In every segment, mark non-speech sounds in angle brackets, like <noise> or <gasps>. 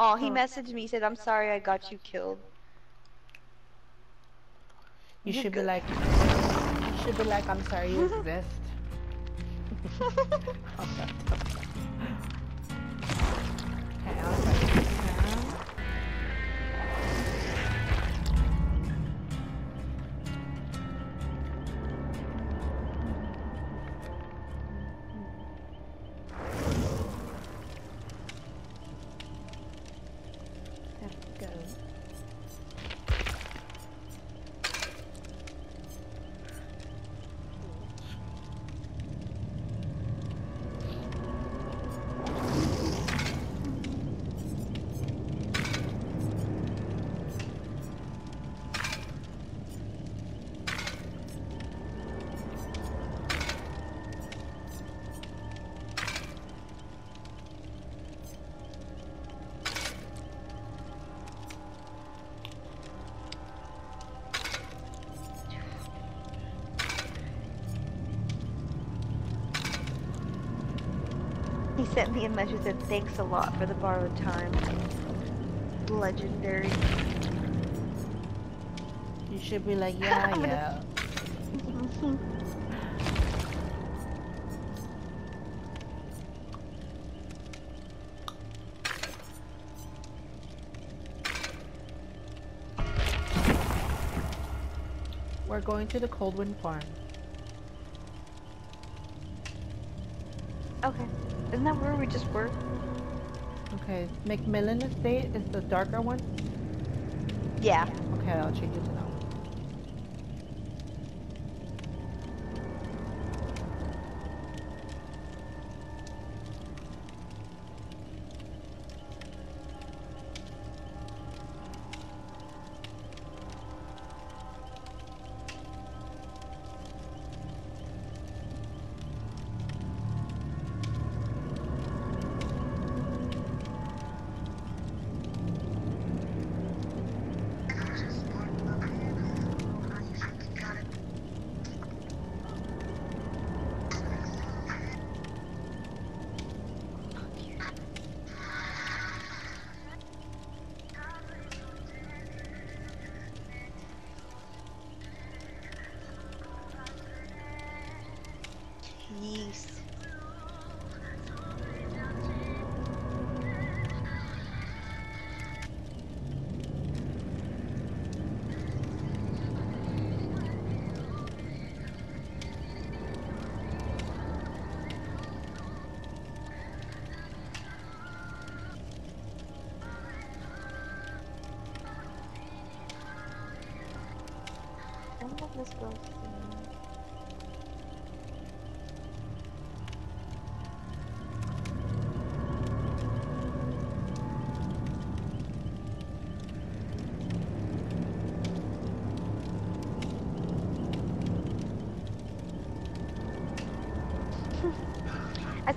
Oh, he Huh. messaged me. He said, "I'm sorry, I got you killed." You You're should be like, you should be like, I'm sorry you exist. <laughs> <laughs> Okay, <laughs> sent me a message that thanks a lot for the borrowed time. Legendary. You should be like, <laughs> yeah, I'm gonna- yeah. We're going to the Coldwind Farm. okay. Isn't that where we just were? Okay, Macmillan Estate is the darker one. Yeah. Okay, I'll change it to that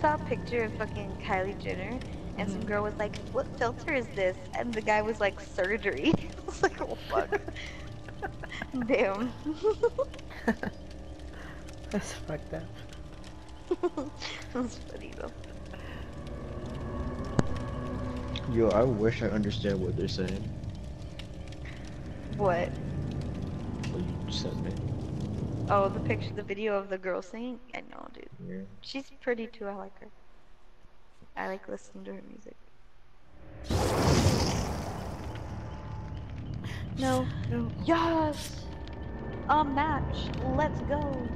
saw a picture of fucking Kylie Jenner, and some Mhm. girl was like, "What filter is this?" And the guy was like, "Surgery." <laughs> I was like, "Oh fuck." <laughs> Damn. <laughs> That's fucked up. That's funny though. Yo, I wish I understand what they're saying. What? What you sent me. Oh, the picture, the video of the girl singing. I know, dude. Yeah. She's pretty too. I like her. I like listening to her music. No, <gasps> no. Yes. A match. Let's go.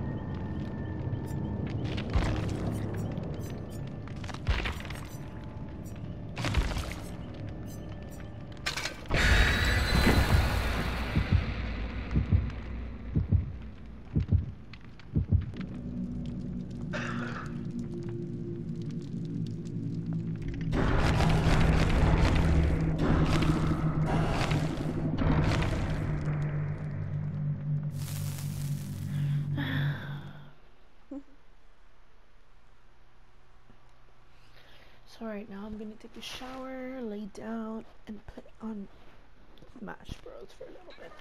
I'm gonna take a shower, lay down, and put on Smash Bros for a little bit.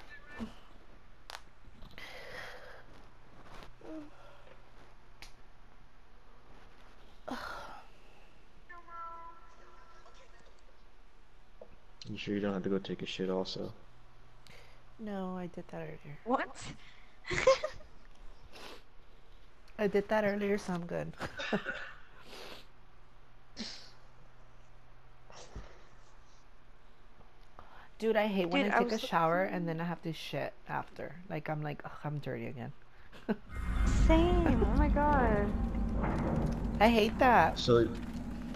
You sure you don't have to go take a shit also? No, I did that earlier. What? I did that earlier, so I'm good. <laughs> Dude, I hate when I I take a was- shower and then I have to shit after. Like I'm like, ugh, I'm dirty again. <laughs> Same. Oh my god. I hate that. So,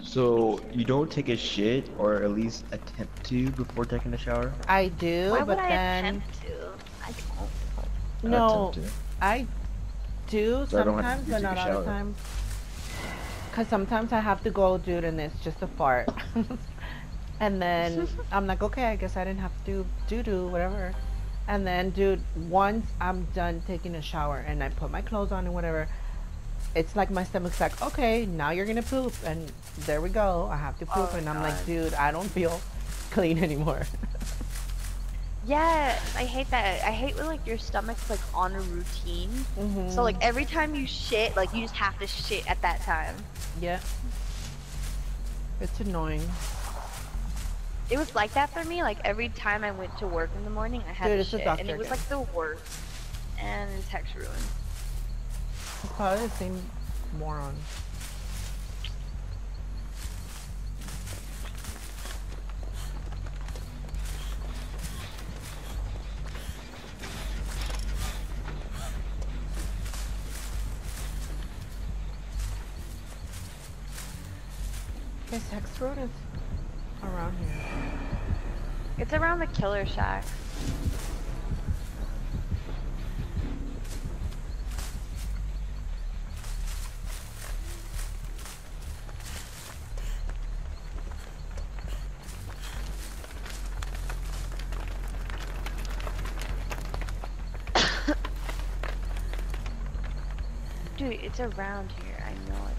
so you don't take a shit or at least attempt to before taking a shower? I do, Why but would I then attempt to? I don't. no, Attempt to. I do So I don't sometimes, to but not all the time. Cause sometimes I have to go, dude, and it's just a fart. <laughs> and then <laughs> I'm like, okay, I guess I didn't have to do do whatever. And then, dude, once I'm done taking a shower and I put my clothes on and whatever, it's like my stomach's like, okay, now you're gonna poop, and there we go. I have to poop, Oh, and I'm like, dude, I don't feel clean anymore. <laughs> Yeah, I hate that. I hate when like your stomach's like on a routine. mm-hmm. So like every time you shit, like you just have to shit at that time. yeah, it's annoying. It was like that for me. Like every time I went to work in the morning, I had Dude, it's shit, and it was again. like the worst. And his text ruined. It's probably the same moron. Guess Hex Road is. It's around the killer shack. <coughs> Dude, it's around here. I know it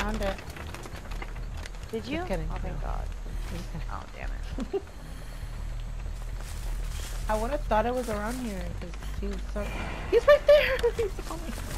Found it. is. Did you? kidding, Oh my no. god. Oh damn it. <laughs> I would have thought it was around here because he's so. He's right there. <laughs> He's <laughs>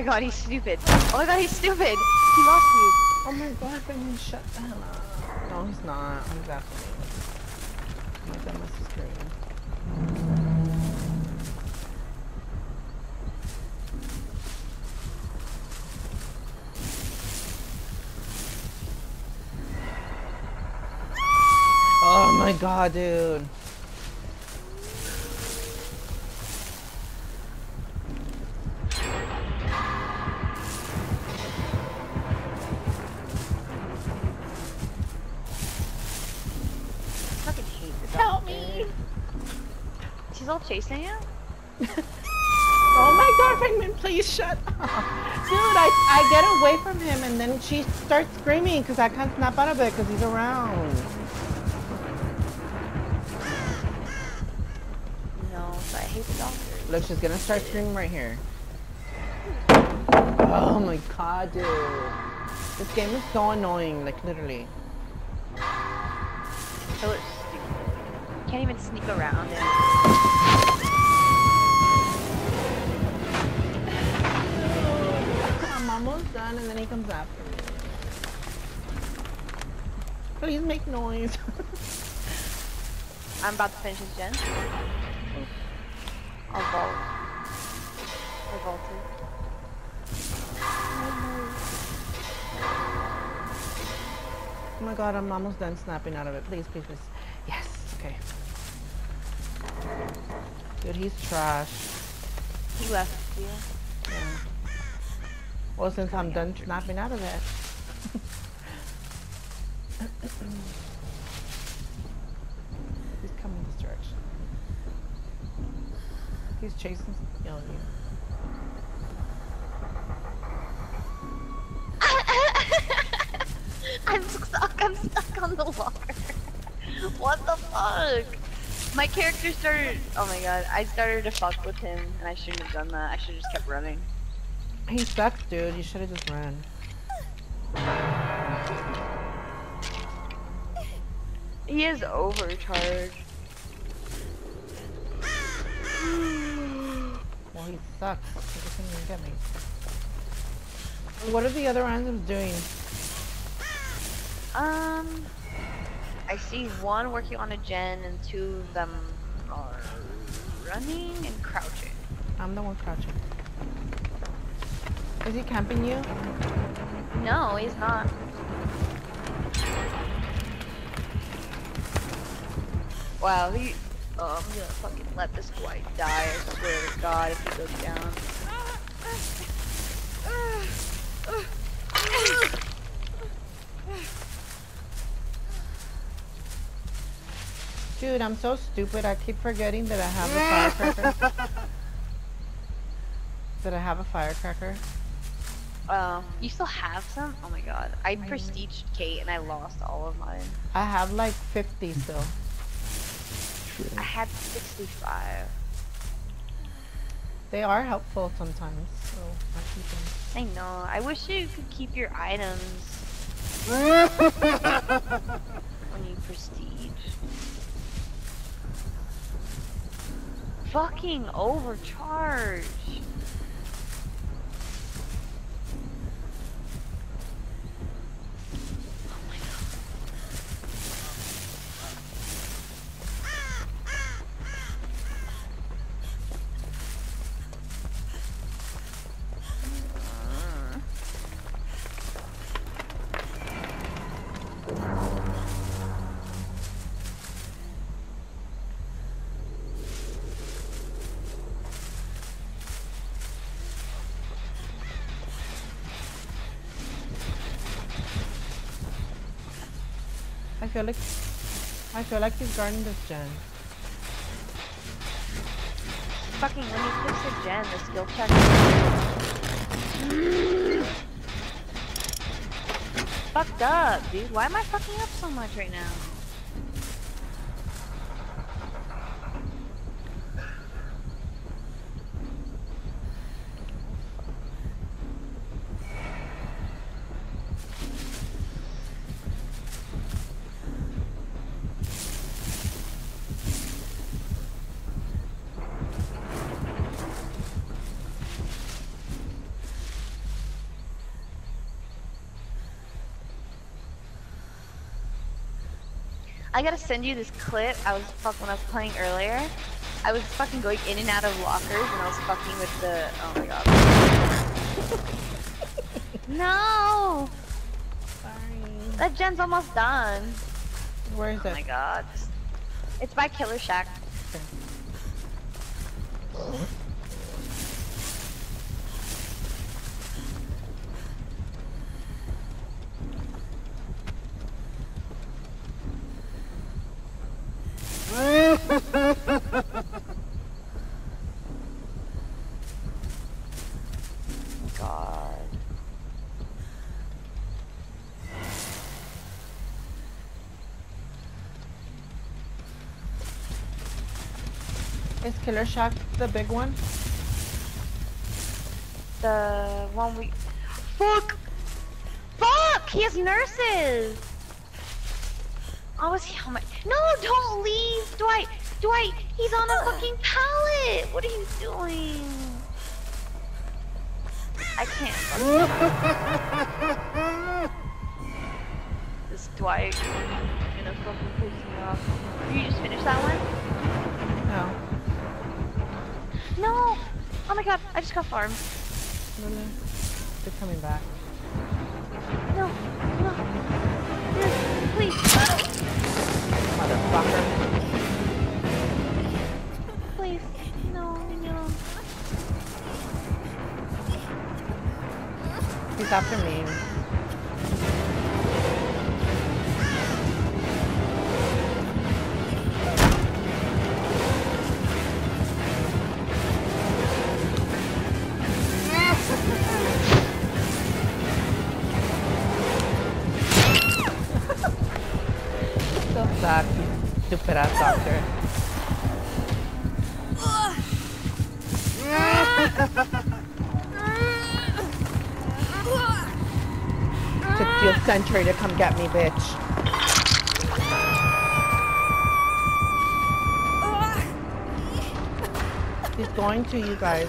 my god, he's stupid. Oh my god, he's stupid. He lost me. Oh my god, Fangman, shut the hell up. No, he's not. He's after me. My god, my screen. Oh my god, dude. All chasing you? <laughs> Oh my god, Fangman, please shut up. Dude, I, I get away from him and then she starts screaming because I can't snap out of it because he's around. No, but I hate the doctor. Look, she's gonna start screaming right here. Oh my god, dude. This game is so annoying, like literally. Killer's stupid. can't even sneak around almost and then he comes after me. Please make noise. I'm about to finish his gen. Oh. I'll vault. I vaulted. Oh my god, I'm almost done snapping out of it. Please, please, please. Yes, okay. Dude, he's trash. He left you. Yeah. Well, since I'm done snapping out of it. <laughs> he's coming this direction. He's chasing you. know, <laughs> you. I'm stuck. I'm stuck on the water. <laughs> what the fuck? My character started. Oh my god! I started to fuck with him, and I shouldn't have done that. I should have just kept running. He sucks, dude. You should have just ran. He is overcharged. <sighs> Well, he sucks. He doesn't even get me. What are the other randoms doing? Um, I see one working on a gen, and two of them are running and crouching. I'm the one crouching. Is he camping you? No, he's not. Wow, he. Oh, I'm gonna fucking let this white die. I swear to God, if he goes down. Dude, I'm so stupid. I keep forgetting that I have a firecracker. <laughs> that I have a firecracker. Oh, you still have some? Oh my God, I prestiged Kate and I lost all of mine. I have like 50 still. I had 65. They are helpful sometimes, so I keep them. I know. I wish you could keep your items <laughs> when you prestige. Fucking overcharge. Feel like I feel like he's guarding this gen. Fucking when you fix a gen, the skill check. Fucked up, dude. Why am I fucking up so much right now? I gotta send you this clip. I was fuck when I was playing earlier. I was fucking going in and out of lockers and I was fucking with the. Oh my god. <laughs> no! Sorry. That gen's almost done. Where is Oh it? Oh my god. It's by Killer Shack. God. Is Killer Shack the big one? The one we. Fuck! Fuck! He has nurses! Oh, is he? Oh my! No, don't leave, Dwight. Dwight, he's on a fucking pallet. What are you doing? I can't. <laughs> this Dwight gonna fucking piss me off. You just finish that one? No. No! Oh my god, I just got farmed. No, no. They're coming back. No, no. Yes, please. Motherfucker. Please. No, alone. He's after me. You stupid ass doctor. Took you a century to come get me, bitch. He's going to you guys.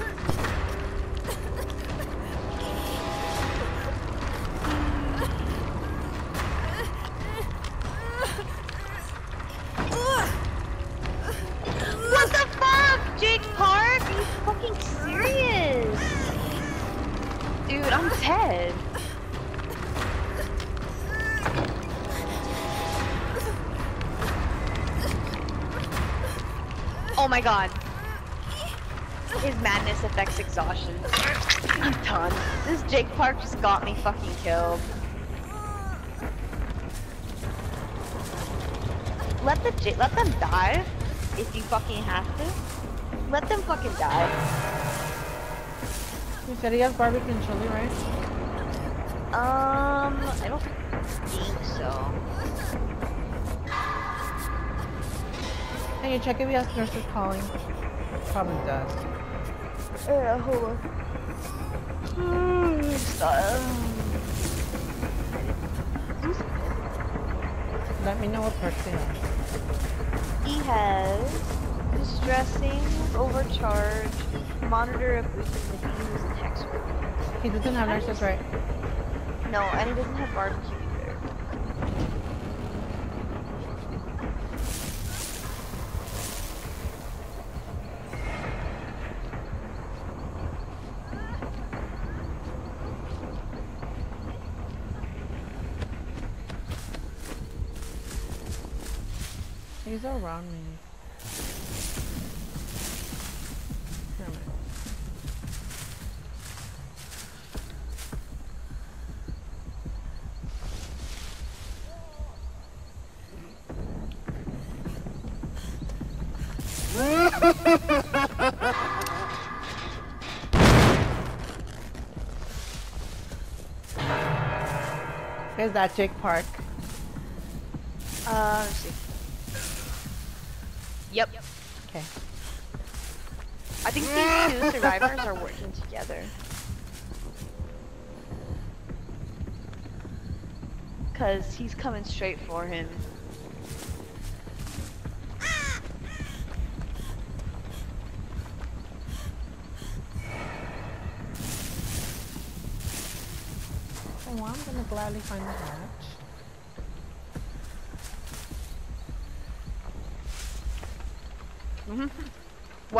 Just got me fucking killed. Let the J let them die if you fucking have to. Let them fucking die. You said he has barbecue and chili, right? Um, I don't think so. Can you check if he has Nurse's Calling? Probably does. Yeah, hold on. Stop. Let me know what perks he has. He has distressing, overcharge, monitor of and hex group. He doesn't have nurses, right? No, and he doesn't have barbecue either. He's around me. Here, man. Is that Jake Park? Uh, let's see. Okay. I think these two survivors are working together. Cause he's coming straight for him. Oh, well, I'm gonna gladly find the hatch.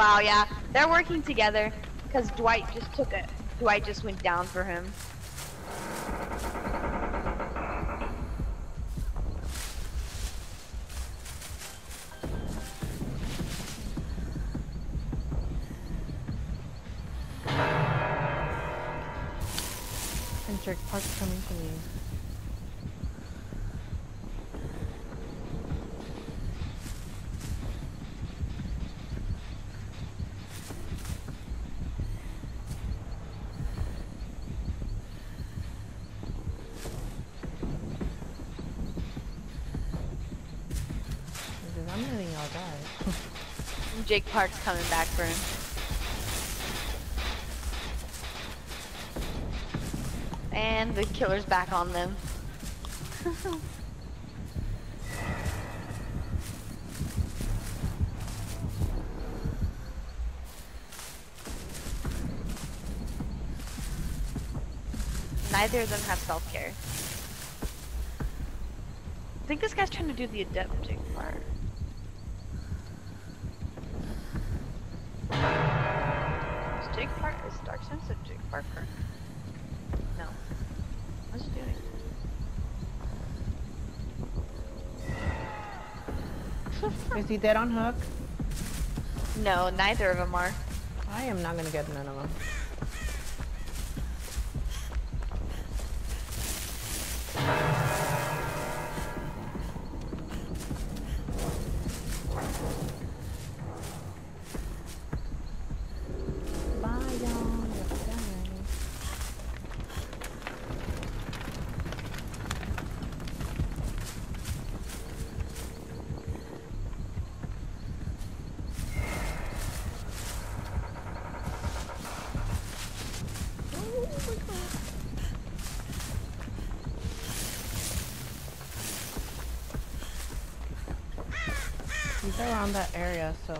Wow, yeah, they're working together. Cause Dwight just took it. Dwight just went down for him. Jake Park's coming back for him. And the killer's back on them. <laughs> Neither of them have self-care. I think this guy's trying to do the adept part. Is Jake part is Dark Sense Jake Parker? No. What's he doing? <laughs> Is he dead on hook? No, neither of them are. I am not gonna get none of them. Around that area, so